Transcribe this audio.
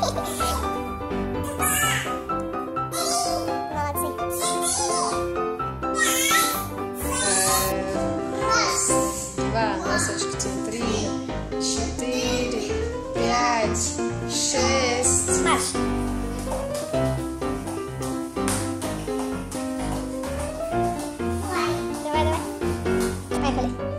Два носочка. Три, четыре, пять, шесть. Маш. Давай, давай. Поехали.